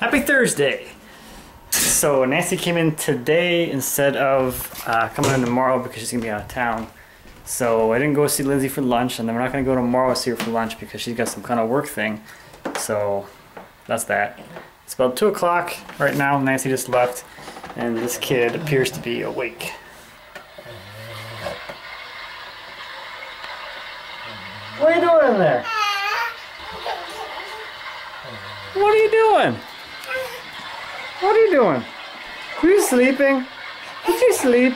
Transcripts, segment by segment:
Happy Thursday! So Nancy came in today instead of uh, coming in tomorrow because she's gonna be out of town. So I didn't go see Lindsay for lunch, and then we're not gonna go tomorrow to see her for lunch because she's got some kind of work thing. So that's that. It's about two o'clock right now. Nancy just left, and this kid appears to be awake. What are you doing in there? What are you doing? What are you doing? Are you sleeping? Did you sleep?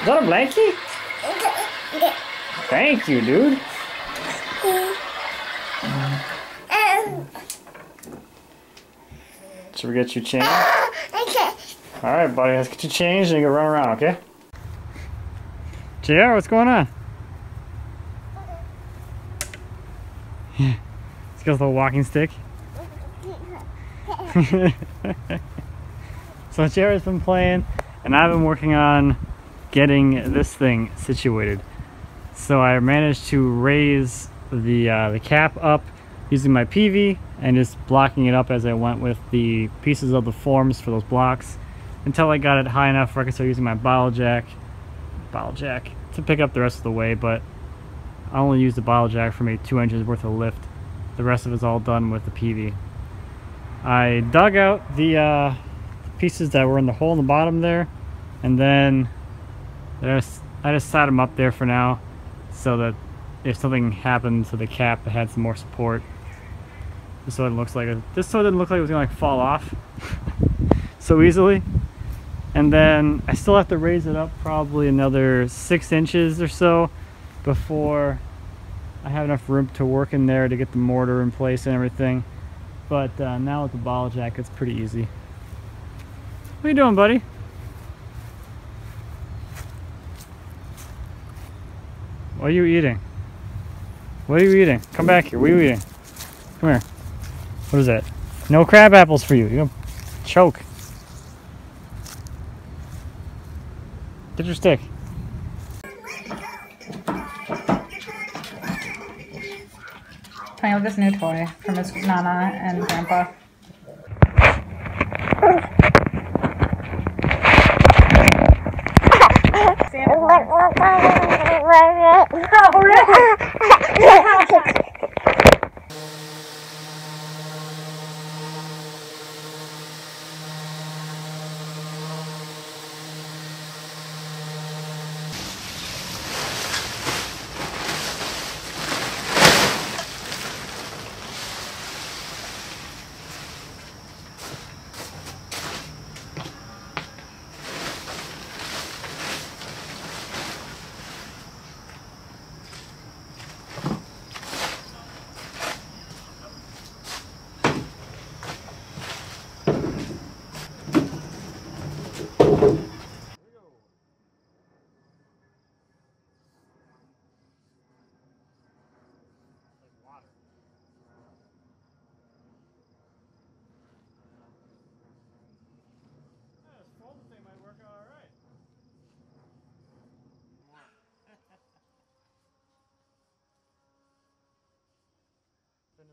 Is that a blankie? Thank you, dude. Should we get you changed? Alright, buddy, let's get you changed and you can run around, okay? JR, what's going on? He's got a little walking stick. so JR's been playing and I've been working on getting this thing situated. So I managed to raise the uh, the cap up using my peavey and just blocking it up as I went with the pieces of the forms for those blocks until I got it high enough where I could start using my bottle jack bottle jack to pick up the rest of the way but I only used the bottle jack for maybe two inches worth of lift the rest of it's all done with the peavey I dug out the uh, pieces that were in the hole in the bottom there and then I just, sat them up there for now so that if something happened to the cap it had some more support. Just so it looks like. It just didn't look like it was gonna like fall off so easily. And then I still have to raise it up probably another six inches or so before I have enough room to work in there to get the mortar in place and everything but uh, now with the ball jack, it's pretty easy. What are you doing, buddy? What are you eating? What are you eating? Come back here. What are you eating? Come here. What is that? No crab apples for you. You're gonna choke. Get your stick. Playing with this new toy from his nana and grandpa. been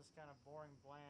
this kind of boring blank